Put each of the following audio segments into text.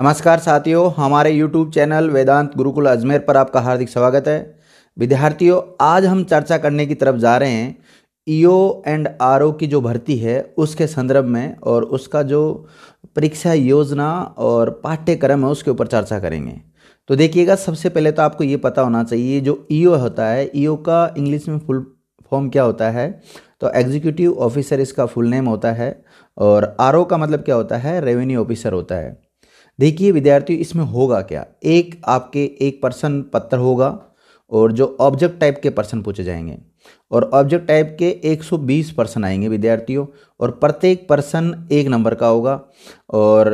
नमस्कार साथियों, हमारे YouTube चैनल वेदांत गुरुकुल अजमेर पर आपका हार्दिक स्वागत है। विद्यार्थियों, आज हम चर्चा करने की तरफ़ जा रहे हैं ईओ एंड आरओ की जो भर्ती है, उसके संदर्भ में और उसका जो परीक्षा योजना और पाठ्यक्रम है, उसके ऊपर चर्चा करेंगे। तो देखिएगा, सबसे पहले तो आपको ये पता होना चाहिए, जो ईओ होता है, ईओ का इंग्लिश में फुल फॉर्म क्या होता है? तो एग्जीक्यूटिव ऑफिसर इसका फुल नेम होता है और आरओ का मतलब क्या होता है? रेवेन्यू ऑफिसर होता है। देखिए विद्यार्थियों, इसमें होगा क्या? एक आपके एक पर्सन पत्र होगा और जो ऑब्जेक्ट टाइप के पर्सन पूछे जाएँगे। और ऑब्जेक्ट टाइप के 120 पर्सन आएँगे विद्यार्थियों और प्रत्येक पर्सन एक नंबर का होगा। और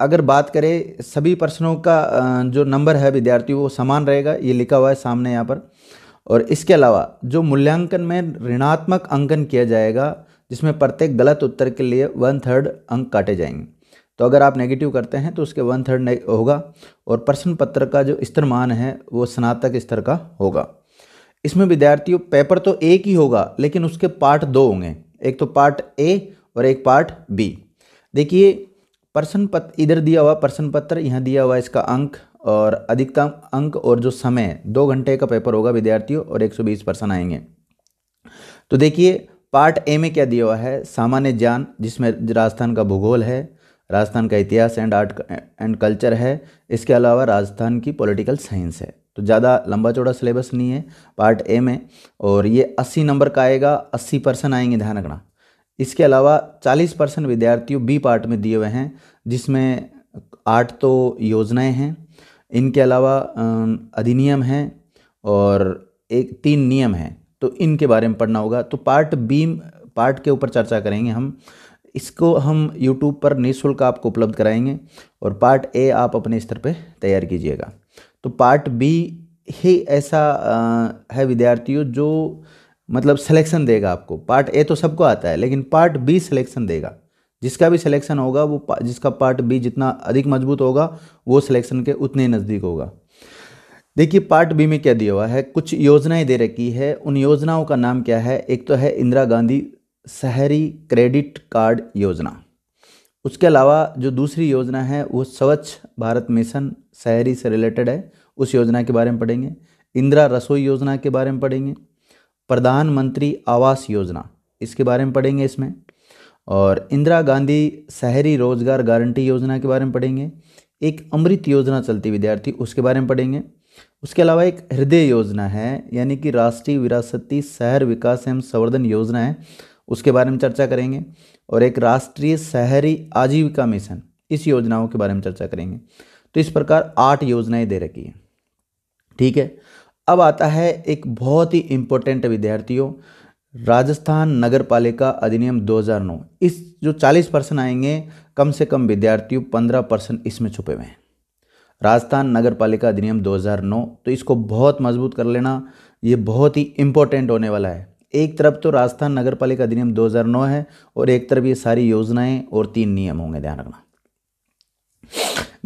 अगर बात करें, सभी पर्सनों का जो नंबर है विद्यार्थियों, वो समान रहेगा, ये लिखा हुआ है सामने यहाँ पर। और इसके अलावा, जो मूल्यांकन में ऋणात्मक अंकन किया जाएगा, जिसमें प्रत्येक गलत उत्तर के लिए वन थर्ड अंक काटे जाएँगे। तो अगर आप नेगेटिव करते हैं तो उसके वन थर्ड होगा और प्रश्न पत्र का जो स्तर मान है, वो स्नातक स्तर का होगा। इसमें विद्यार्थियों पेपर तो एक ही होगा, लेकिन उसके पार्ट दो होंगे। एक तो पार्ट ए और एक पार्ट बी देखिए, प्रश्न पत्र इधर दिया हुआ प्रश्न पत्र, यहाँ दिया हुआ इसका अंक और अधिकतम अंक और जो समय, दो घंटे का पेपर होगा विद्यार्थियों और 120 परसेंट आएँगे। तो देखिए पार्ट ए में क्या दिया हुआ है? सामान्य ज्ञान, जिसमें राजस्थान का भूगोल है। राजस्थान का इतिहास एंड आर्ट एंड कल्चर है। इसके अलावा राजस्थान की पॉलिटिकल साइंस है। तो ज़्यादा लंबा चौड़ा सिलेबस नहीं है, पार्ट ए में। और ये अस्सी नंबर का आएगा, अस्सी परसेंट आएँगे, ध्यान रखना। इसके अलावा चालीस परसेंट विद्यार्थियों बी पार्ट में दिए हुए हैं, जिसमें आठ तो योजनाएँ हैं। इनके अलावा अधिनियम हैं और एक, तीन नियम हैं। तो इनके बारे में पढ़ना होगा। तो पार्ट बी पार्ट के ऊपर चर्चा करेंगे हम। इसको हम यूट्यूब पर निःशुल्क आपको उपलब्ध कराएँगे और पार्ट ए आप अपने स्तर पे तैयार कीजिएगा। तो पार्ट बी ही ऐसा है विद्यार्थियों जो मतलब सिलेक्शन देगा आपको। पार्ट ए तो सबको आता है, लेकिन पार्ट बी सिलेक्शन देगा। जिसका भी सिलेक्शन होगा, वो जिसका पार्ट बी जितना अधिक मज़बूत होगा, वो सिलेक्शन के उतने नज़दीक होगा। देखिए, पार्ट बी में क्या दिया हुआ है, कुछ योजनाएँ दे रखी है। उन योजनाओं का नाम क्या है? एक तो है इंदिरा गांधी शहरी क्रेडिट कार्ड योजना। उसके अलावा जो दूसरी योजना है, वो स्वच्छ भारत मिशन शहरी से रिलेटेड है। उस योजना के बारे में पढ़ेंगे। इंदिरा रसोई योजना के बारे में पढ़ेंगे। प्रधानमंत्री आवास योजना, इसके बारे में पढ़ेंगे इसमें। और इंदिरा गांधी शहरी रोज़गार गारंटी योजना के बारे में पढ़ेंगे। एक अमृत योजना चलती विद्यार्थी, उसके बारे में पढ़ेंगे। उसके अलावा एक हृदय योजना है, यानी कि राष्ट्रीय विरासती शहर विकास एवं संवर्धन योजना है। उसके बारे में चर्चा करेंगे। और एक राष्ट्रीय शहरी आजीविका मिशन, इस योजनाओं के बारे में चर्चा करेंगे। तो इस प्रकार आठ योजनाएँ दे रखी हैं। ठीक है? अब आता है एक बहुत ही इंपॉर्टेंट विद्यार्थियों, राजस्थान नगर पालिका अधिनियम 2009 इस जो 40 परसेंट आएँगे, कम से कम विद्यार्थियों 15 परसेंट इसमें छुपे हुए हैं। राजस्थान नगर पालिका अधिनियम 2009 तो इसको बहुत मज़बूत कर लेना, ये बहुत ही इंपॉर्टेंट होने वाला है। एक तरफ़ तो राजस्थान नगर पालिका अधिनियम 2009 है और एक तरफ़ ये सारी योजनाएँ और तीन नियम होंगे, ध्यान रखना।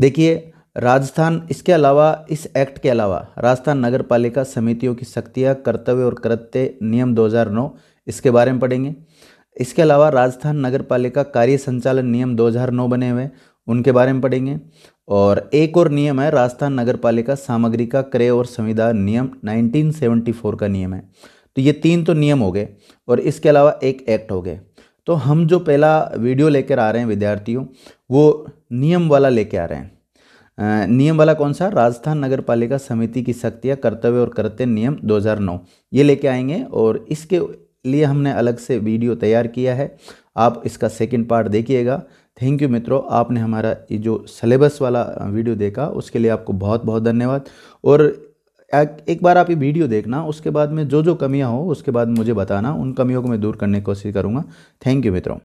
देखिए, राजस्थान इसके अलावा, इस एक्ट के अलावा राजस्थान नगर पालिका समितियों की शक्तियाँ कर्तव्य और कृत्य नियम 2009 इसके बारे में पढ़ेंगे। इसके अलावा राजस्थान नगर पालिका कार्य संचालन नियम 2009 बने हुए उनके बारे में पढ़ेंगे। और एक और नियम है, राजस्थान नगर पालिका सामग्री का क्रय और संविदा नियम 1974 का नियम है। तो ये तीन तो नियम हो गए और इसके अलावा एक एक्ट हो गए। तो हम जो पहला वीडियो लेकर आ रहे हैं विद्यार्थियों, वो नियम वाला लेके आ रहे हैं। नियम वाला कौन सा? राजस्थान नगर पालिका समिति की शक्तियाँ, कर्तव्य और कर्तव्य नियम 2009 ये लेके आएँगे और इसके लिए हमने अलग से वीडियो तैयार किया है। आप इसका सेकंड पार्ट देखिएगा। थैंक यू मित्रों, आपने हमारा ये जो सिलेबस वाला वीडियो देखा, उसके लिए आपको बहुत बहुत धन्यवाद। और एक बार आप ये वीडियो देखना, उसके बाद में जो जो कमियाँ हो, उसके बाद मुझे बताना, उन कमियों को मैं दूर करने की कोशिश करूँगा। थैंक यू मित्रों।